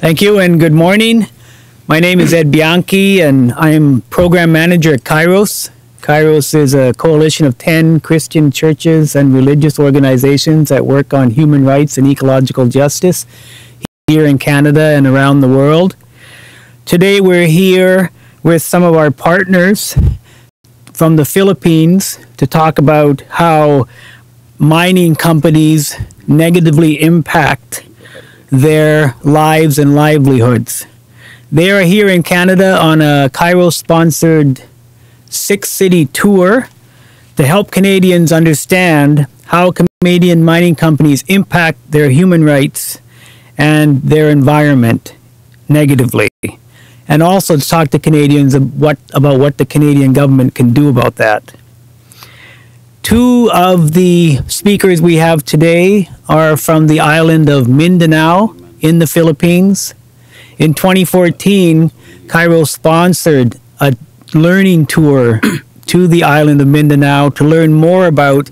Thank you and good morning. My name is Ed Bianchi and I'm program manager at Kairos. Kairos is a coalition of 10 Christian churches and religious organizations that work on human rights and ecological justice here in Canada and around the world. Today we're here with some of our partners from the Philippines to talk about how mining companies negatively impact their lives and livelihoods. They are here in Canada on a Kairos sponsored six city tour to help Canadians understand how Canadian mining companies impact their human rights and their environment negatively. And also to talk to Canadians about what the Canadian government can do about that. Two of the speakers we have today are from the island of Mindanao in the Philippines. In 2014, Kairos sponsored a learning tour to the island of Mindanao to learn more about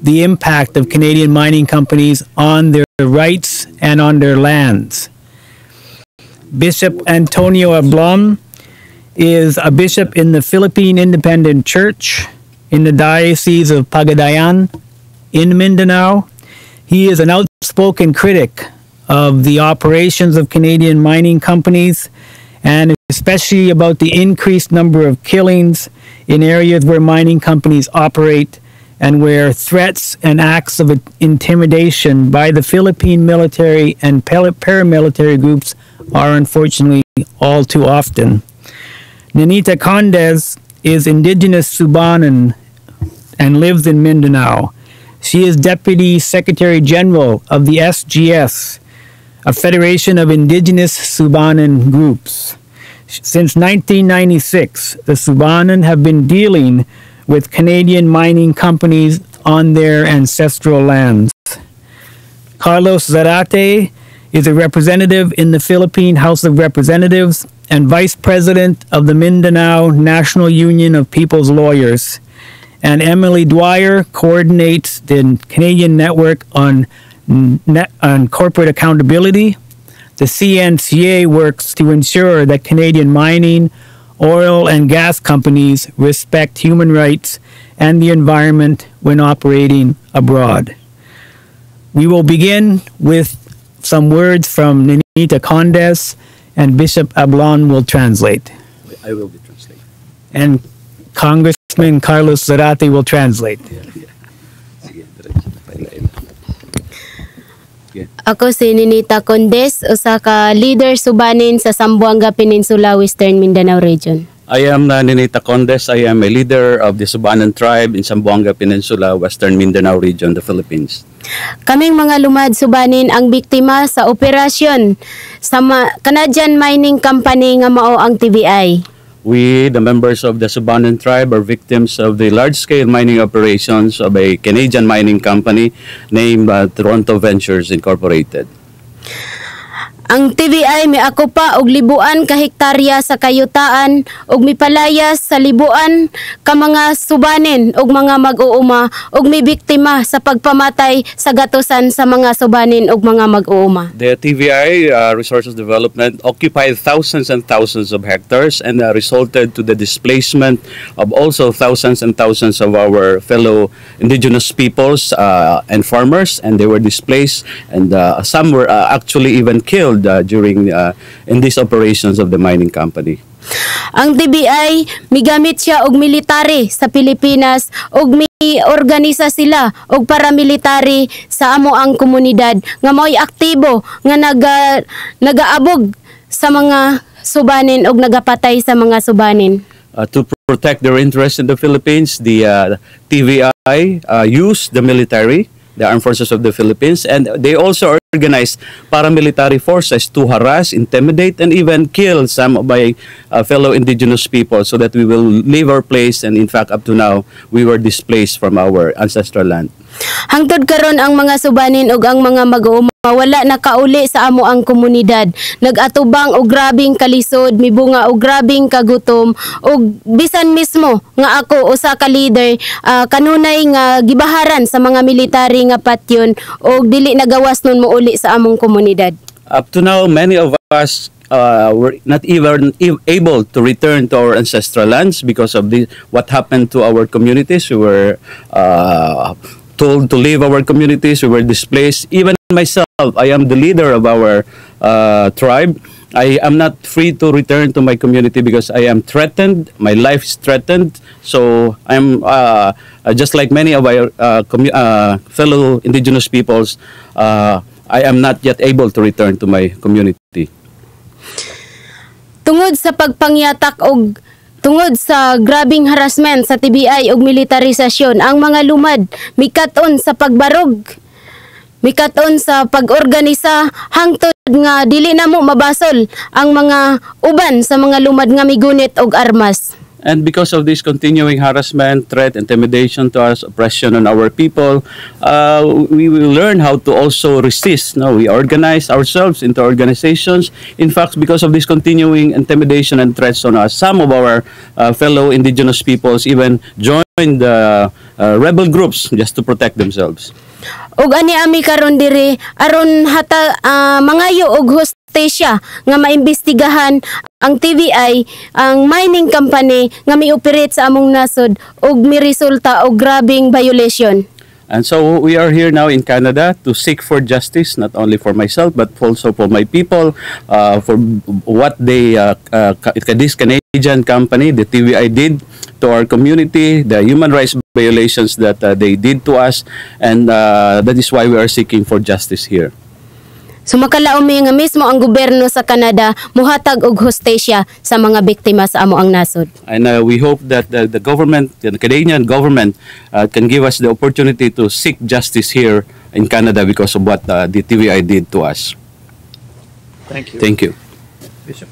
the impact of Canadian mining companies on their rights and on their lands. Bishop Antonio Ablon is a bishop in the Philippine Independent Church in the Diocese of Pagadian in Mindanao. He is an outspoken critic of the operations of Canadian mining companies and especially about the increased number of killings in areas where mining companies operate and where threats and acts of intimidation by the Philippine military and paramilitary groups are unfortunately all too often. Nenita Condes is indigenous Subanen and lives in Mindanao. She is Deputy Secretary General of the SGS, a federation of indigenous Subanen groups. Since 1996, the Subanen have been dealing with Canadian mining companies on their ancestral lands. Carlos Zarate is a representative in the Philippine House of Representatives and vice president of the Mindanao National Union of People's Lawyers and Emily Dwyer coordinates the Canadian Network on, net, on Corporate Accountability. The CNCA works to ensure that Canadian mining, oil, and gas companies respect human rights and the environment when operating abroad. We will begin with some words from Nenita Condes, and Bishop Ablon will translate. I will be translating. And Congressman Carlos Zarate will translate. Ako si Ninita Condes, usa ka leader subanin sa Sambuanga Peninsula, Western Mindanao Region. I am uh, Ninita Condes. I am a leader of the Subanan tribe in Zamboanga Peninsula, Western Mindanao region, the Philippines. Kaming mga lumad subanin ang biktima sa operasyon sa ma- Canadian Mining Company nga mao ang TBI. We, the members of the Subanan tribe, are victims of the large-scale mining operations of a Canadian mining company named uh, Toronto Ventures Incorporated. Ang TVI miako pa og libuan ka hektarya sa kayutaan ug mipalayas sa libuan ka mga subanin ug mga mag-uuma ug mibiktima sa pagpamatay sa gatusan sa mga subanin ug mga mag-uuma. The TVI uh, Resources Development occupied thousands and thousands of hectares and uh, resulted to the displacement of also thousands and thousands of our fellow indigenous peoples uh, and farmers and they were displaced and uh, some were uh, actually even killed uh, during uh, in these operations of the mining company. Ang TBI migamit siya og military sa Pilipinas ug mi-organisa sila og paramilitary sa amo ang komunidad nga mao'y aktibo nga naga nagaabog sa mga subanin ug nagapatay sa mga subanin. Uh, to protect their interests in the Philippines, the uh, TVI uh, used the military the armed forces of the Philippines and they also organized paramilitary forces to harass, intimidate and even kill some of my uh, fellow indigenous people so that we will leave our place and in fact up to now we were displaced from our ancestral land. Hangtod karon ang mga subanin ug ang mga mag-uuma mawala na kauli sa amo ang komunidad. Nagatubang og grabing kalisod, mibunga og grabing kagutom og bisan mismo nga ako usa ka leader ah, kanunay nga gibaharan sa mga military nga patyon og dili nagawas nun mo uli sa among komunidad. Up to now, many of us uh, were not even e- able to return to our ancestral lands because of the, what happened to our communities. We were uh, told to leave our communities. We were displaced. Even myself, I am the leader of our uh, tribe. I am not free to return to my community because I am threatened. My life is threatened. So I'm uh, uh, just like many of our uh, uh, fellow indigenous peoples. Uh, I am not yet able to return to my community. Tungod sa pagpangyatak og tungod sa grabing harassment sa TBI og militarisasyon, ang mga lumad mikaton sa pagbarog. Mikaton sa pag-organisa hangtod nga dili na mo mabasol ang mga uban sa mga lumad nga migunit og armas. And because of this continuing harassment, threat, intimidation to us, oppression on our people, uh, we will learn how to also resist. No, we organize ourselves into organizations. In fact, because of this continuing intimidation and threats on us, some of our uh, fellow indigenous peoples even joined the uh, rebel groups just to protect themselves. Ug ani ami karon diri aron hata ah, mangayo og hostesya nga maimbestigahan ang TVI ang mining company nga mi-operate sa among nasod ug miresulta og grabing violation. And so we are here now in Canada to seek for justice, not only for myself, but also for my people, uh, for what they, uh, uh, this Canadian company, the TVI, did to our community, the human rights violations that uh, they did to us, and uh, that is why we are seeking for justice here. So makalaom mi nga mismo ang gobyerno sa Canada muhatag og hostesya sa mga biktima sa amo ang nasod. And uh, we hope that the, the government, the Canadian government, uh, can give us the opportunity to seek justice here in Canada because of what uh, the TVI did to us. Thank you. Thank you. Bishop.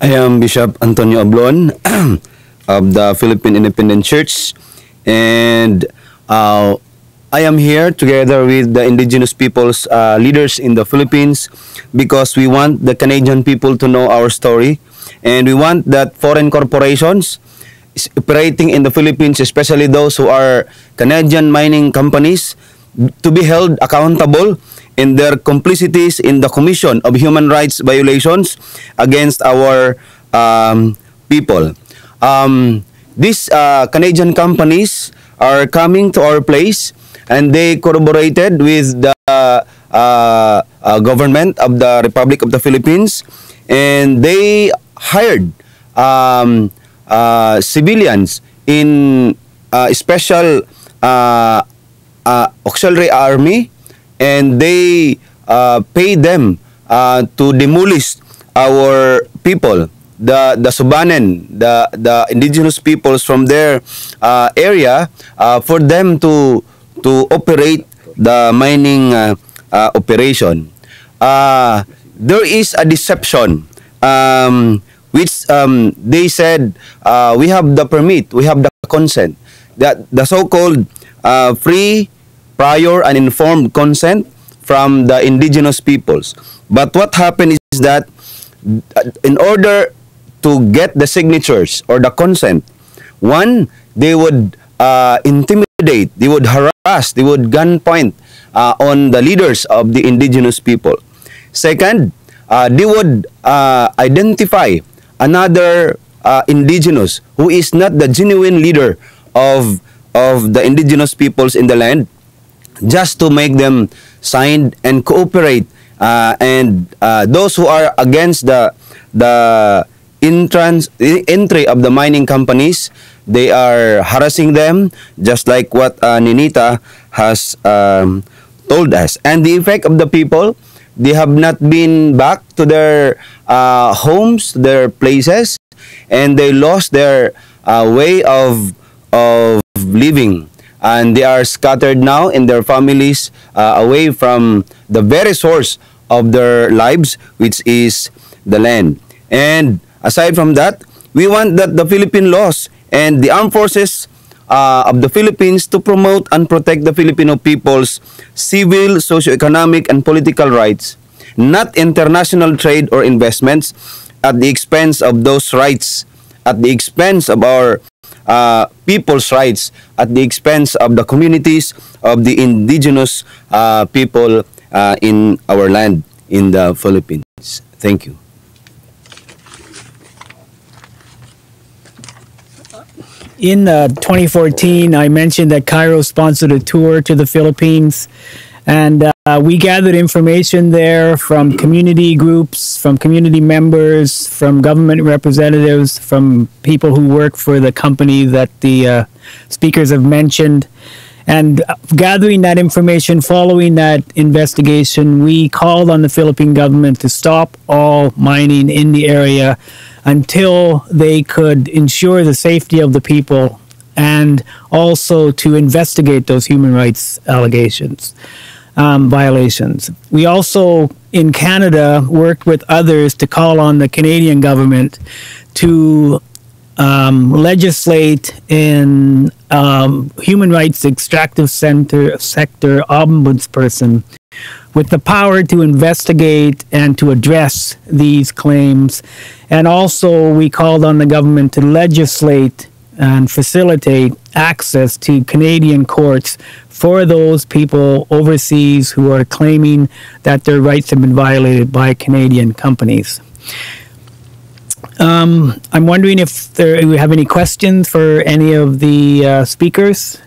I am Bishop Antonio Ablon of the Philippine Independent Church, and uh, I am here together with the indigenous peoples uh, leaders in the Philippines because we want the Canadian people to know our story, and we want that foreign corporations operating in the Philippines, especially those who are Canadian mining companies, to be held accountable in their complicities in the commission of human rights violations against our um, people. Um, these uh, Canadian companies are coming to our place and they corroborated with the uh, uh, government of the Republic of the Philippines and they hired um, uh, civilians in uh, special uh, auxiliary army and they pay them to demolish our people the the Subanen the the indigenous peoples from their uh, area uh, for them to to operate the mining uh, uh, operation uh, there is a deception um, which um, they said uh, we have the permit we have the consent that the so-called uh, free prior and informed consent from the indigenous peoples. But what happened is that uh, in order to get the signatures or the consent, one, they would uh, intimidate, they would harass, they would gunpoint uh, on the leaders of the indigenous people. Second, uh, they would uh, identify another uh, indigenous who is not the genuine leader of of the indigenous peoples in the land just to make them sign and cooperate uh, and uh, those who are against the the entrance entry of the mining companies they are harassing them just like what uh, Nenita has um, told us. And the effect of the people they have not been back to their uh, homes their places and they lost their uh, way of of living. And they are scattered now in their families uh, away from the very source of their lives which is the land. And aside from that we want that the philippine laws and the armed forces uh, of the Philippines to promote and protect the Filipino people's civil, socio-economic, and political rights, not international trade or investments at the expense of those rights, at the expense of our uh, people's rights, at the expense of the communities of the indigenous uh, people uh, in our land, in the Philippines. Thank you. In uh, 2014, I mentioned that Kairos sponsored a tour to the Philippines, and uh, we gathered information there from community groups, from community members, from government representatives, from people who work for the company that the uh, speakers have mentioned. And gathering that information, following that investigation, we called on the Philippine government to stop all mining in the area until they could ensure the safety of the people and also to investigate those human rights allegations, um, violations. We also, in Canada, worked with others to call on the Canadian government to um, legislate in um, human rights extractive center sector ombudsperson with the power to investigate and to address these claims. And also, we called on the government to legislate and facilitate access to Canadian courts for those people overseas who are claiming that their rights have been violated by Canadian companies. Um, I'm wondering if there, we have any questions for any of the uh, speakers.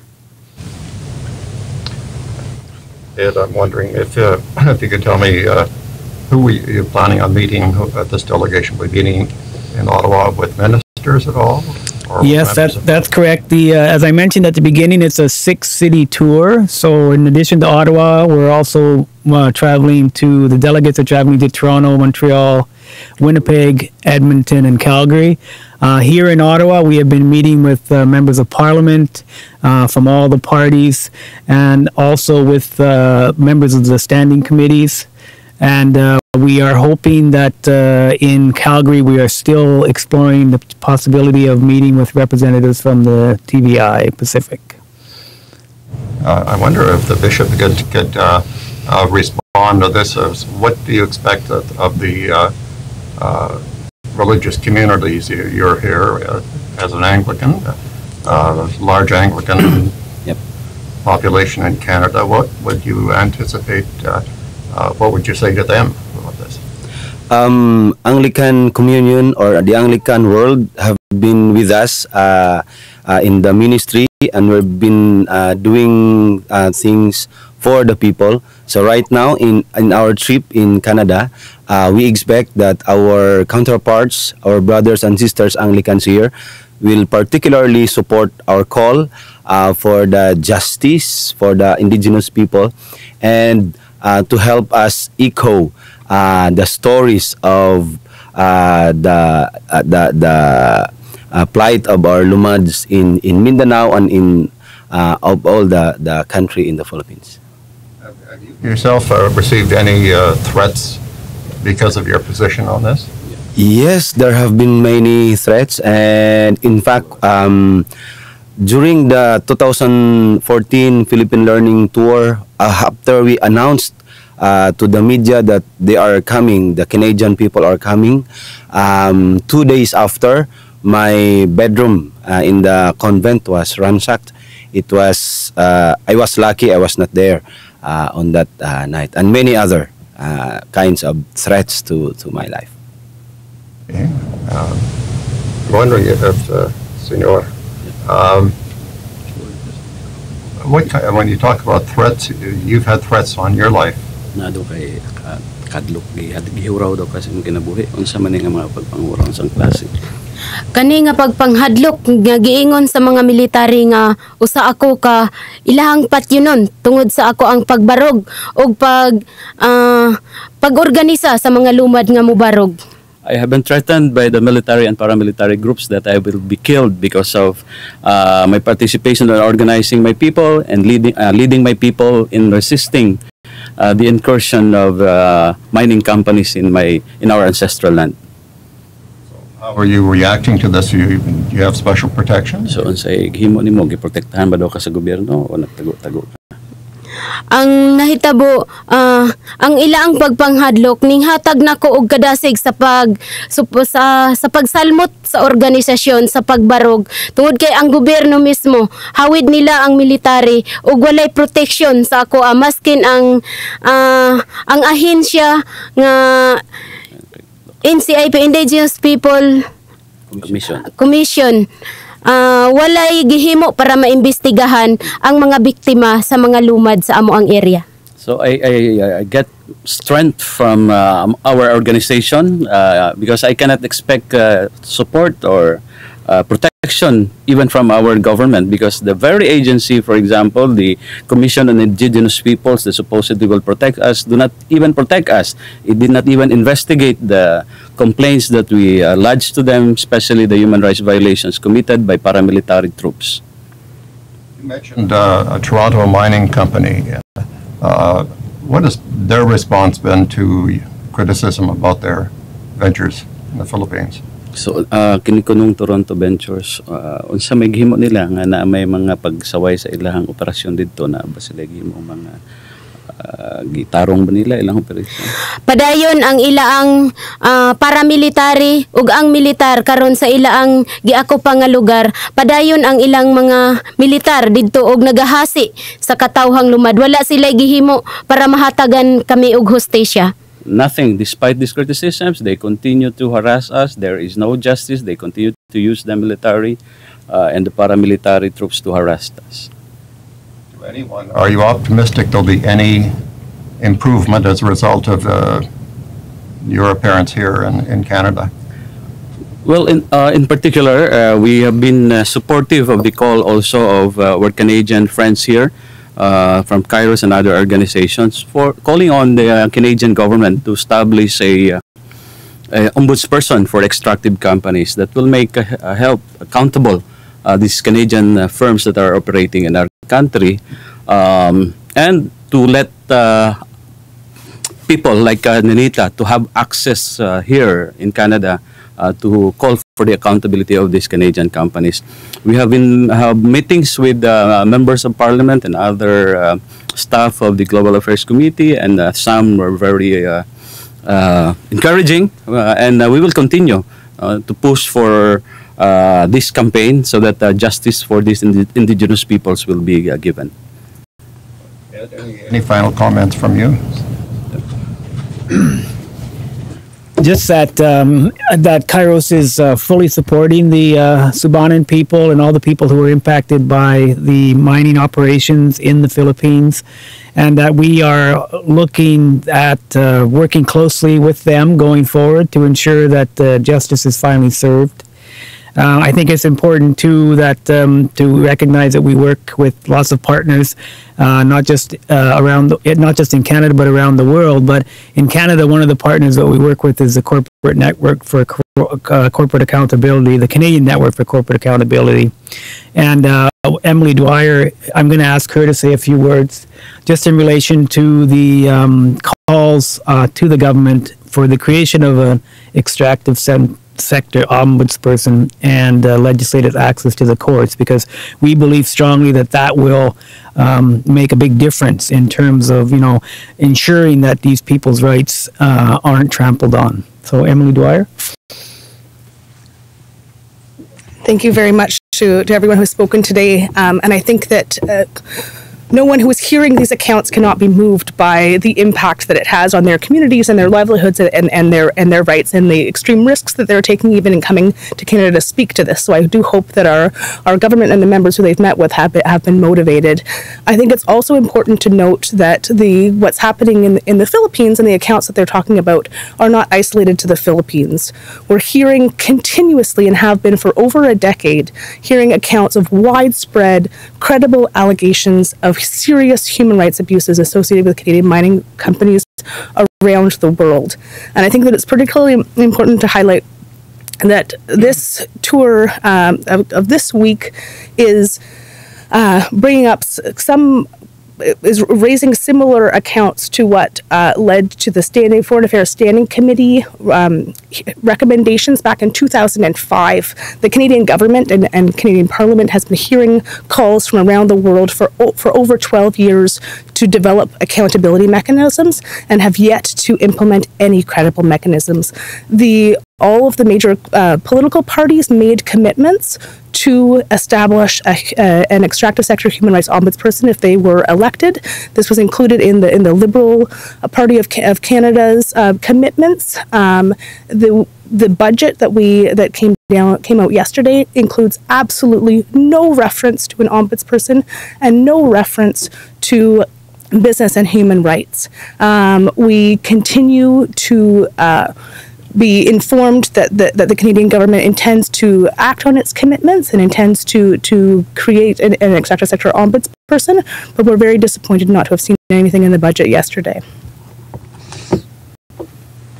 Ed, I'm wondering if, uh, if you could tell me uh, who are you planning on meeting, who- uh, this delegation will be meeting in Ottawa with ministers at all? Yes, that, that's correct. The, uh, as I mentioned at the beginning, it's a six-city tour. So in addition to Ottawa, we're also uh, traveling to, the delegates are traveling to Toronto, Montreal, Winnipeg, Edmonton, and Calgary. Uh, here in Ottawa, we have been meeting with uh, members of parliament uh, from all the parties and also with uh, members of the standing committees. And uh, we are hoping that uh, in Calgary, we are still exploring the possibility of meeting with representatives from the TVI Pacific. I wonder if the bishop could, could respond to this, what do you expect of of the uh, religious communities? You- You're here uh, as an Anglican, uh, large Anglican Yep. population in Canada. What would you anticipate, uh, uh, what would you say to them about this? um, Anglican Communion or the Anglican world have been with us uh, uh, in the ministry and we've been uh, doing uh, things for the people. So right now in, in our trip in Canada, uh, we expect that our counterparts, our brothers and sisters Anglicans here, will particularly support our call uh, for the justice for the indigenous people and uh, to help us echo uh, the stories of uh, the uh, the the uh, plight of our Lumads in in Mindanao and in of all the the country in the Philippines. Yourself uh, received any uh, threats because of your position on this? Yes, there have been many threats, and in fact, um, during the 2014 Philippine Learning Tour, uh, after we announced uh, to the media that they are coming, the Canadian people are coming, um, two days after, my bedroom uh, in the convent was ransacked. It was, uh, I was lucky I was not there on that uh, night, and many other uh, kinds of threats to, to my life. Okay. Um, I'm wondering if, uh, Senor, um, what kind, when you talk about threats, you've had threats on your life. Kadlok gi gihuraw daw kasi ang kinabuhi unsa man nga mga pagpanguraw sa klase Kani nga pagpanghadlok nga giingon sa mga military nga usa ako ka ilahang patyunon tungod sa ako ang pagbarog og pag ah, pag-organisa sa mga lumad nga mubarog. I have been threatened by the military and paramilitary groups that I will be killed because of uh, my participation in organizing my people and leading uh, leading my people in resisting uh, the incursion of uh, mining companies in my in our ancestral land. How are you reacting to this? You, you have special protections? So unsay gihimo nimo giprotektahan ba daw ka sa gobyerno o nagtago-tago? Ang nahitabo ah, ang ilaang pagpanghadlok ning hatag nako og kadasig sa pag supo sa sa pagsalmot sa organisasyon sa pagbarog tungod kay ang gobyerno mismo hawid nila ang military ug walay protection sa ako ah, maskin ang ah, ang ahensya nga NCIP Indigenous People Commission. Commission ah, walay gihimo para maimbestigahan ang mga biktima sa mga lumad sa amo ang area. So I, I, I get strength from uh, our organization uh, because I cannot expect uh, support or uh, protection even from our government because the very agency, for example, the Commission on Indigenous Peoples, that supposedly will protect us, do not even protect us. It did not even investigate the complaints that we uh, lodged to them, especially the human rights violations committed by paramilitary troops. You mentioned uh, a Toronto mining company. Uh, What has their response been to criticism about their ventures in the Philippines? So, uh, kinikunong Toronto Ventures, uh, unsa may gihimo nila nga na may mga pagsaway sa ilahang operasyon dito na ba sila gihimo mga uh, gitarong ba nila ilang operasyon? Padayon ang ilaang ah, paramilitary ug ang militar karon sa ilaang giako pa nga lugar. Padayon ang ilang mga militar didto og nagahasi sa katawhang lumad. Wala sila gihimo para mahatagan kami og hostesya. Nothing. Despite these criticisms, they continue to harass us. There is no justice. They continue to use the military uh, and the paramilitary troops to harass us. To anyone, Are you optimistic there'll be any improvement as a result of uh, your appearance here in in Canada? Well, in uh, in particular, uh, we have been uh, supportive of the call also of uh, our Canadian friends here uh, from Kairos and other organizations for calling on the uh, Canadian government to establish a, uh, a ombudsperson for extractive companies that will make help accountable uh, these Canadian uh, firms that are operating in our country um, and to let uh, people like uh, Nenita to have access uh, here in Canada uh, to call for the accountability of these Canadian companies. We have been have meetings with uh, members of parliament and other uh, staff of the Global Affairs Committee, and uh, some were very uh, uh, encouraging, uh, and uh, we will continue uh, to push for uh, this campaign so that uh, justice for these indi- indigenous peoples will be uh, given. Any final comments from you? just that um, that Kairos is uh, fully supporting the uh, Subanen people and all the people who are impacted by the mining operations in the Philippines, and that we are looking at uh, working closely with them going forward to ensure that uh, justice is finally served. Uh, I think it's important too that um, to recognize that we work with lots of partners, uh, not just uh, around, the, eh, not just in Canada, but around the world. But in Canada, one of the partners that we work with is the Corporate Network for uh, Corporate Accountability, the Canadian Network for Corporate Accountability, and uh, Emily Dwyer. I'm going to ask her to say a few words, just in relation to the um, calls uh, to the government for the creation of an extractive cen- sector ombudsperson and uh, legislative access to the courts because we believe strongly that that will um, make a big difference in terms of you know ensuring that these people's rights uh, aren't trampled on. So Emily Dwyer. Thank you very much to, to everyone who's spoken today. Um, and I think that uh, no one who is hearing these accounts cannot be moved by the impact that it has on their communities and their livelihoods and, and their and their rights and the extreme risks that they're taking even in coming to Canada to speak to this. So I do hope that our our government and the members who they've met with have been, have been motivated. I think it's also important to note that the what's happening in in the Philippines and the accounts that they're talking about are not isolated to the Philippines. We're hearing continuously and have been for over a decade hearing accounts of widespread credible allegations of serious human rights abuses associated with Canadian mining companies around the world. And I think that it's particularly important to highlight that this tour um, of, of this week is uh, bringing up some is raising similar accounts to what uh, led to the Standing Foreign Affairs Standing Committee um, recommendations back in 2005. The Canadian government and, and Canadian Parliament has been hearing calls from around the world for for over 12 years to develop accountability mechanisms and have yet to implement any credible mechanisms. The all of the major uh, political parties made commitments to establish a, uh, an extractive sector human rights ombudsperson if they were elected. This was included in the in the Liberal Party of, of Canada's uh, commitments. Um, the the budget that we that came down came out yesterday includes absolutely no reference to an ombudsperson and no reference to business and human rights. Um, we continue to uh, be informed that, that, that the Canadian government intends to act on its commitments and intends to to create an, an extractive sector ombudsperson, but we're very disappointed not to have seen anything in the budget yesterday.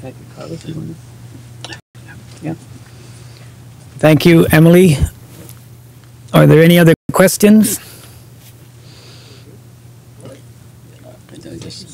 Thank you, Carlos. Thank you, Emily. Are there any other questions?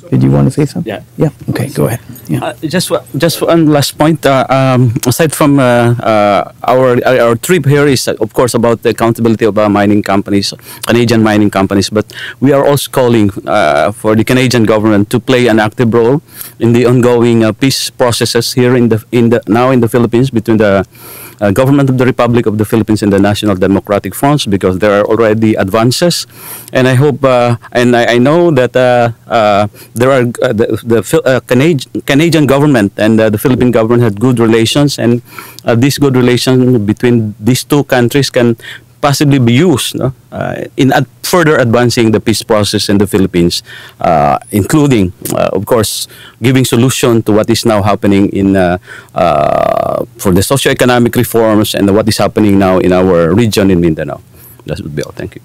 Did you want to say something? Yeah. Yeah, okay, go ahead. Yeah. Uh, just one- just one last point. Uh, um, aside from uh, uh, our our trip here is uh, of course about the accountability of our mining companies, Canadian mining companies, but we are also calling uh, for the Canadian government to play an active role in the ongoing uh, peace processes here in the in the now in the Philippines between the uh, government of the Republic of the Philippines and the National Democratic Front because there are already advances, and I hope uh, and I, I know that uh, uh, there are uh, the, the uh, Canadian Canadian government and the Philippine government had good relations, and this good relation between these two countries can possibly be used no? uh, in ad- further advancing the peace process in the Philippines, uh, including, uh, of course, giving solution to what is now happening in uh, uh, for the socio-economic reforms and what is happening now in our region in Mindanao. That would be all. Thank you.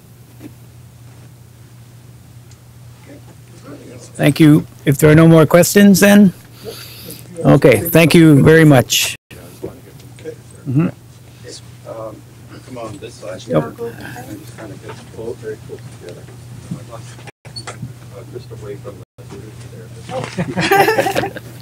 Thank you. If there are no more questions, then? Okay, thank you very much. Come on, this side. Yep. And just kind of get close, very close together. Uh, Just away from the. there.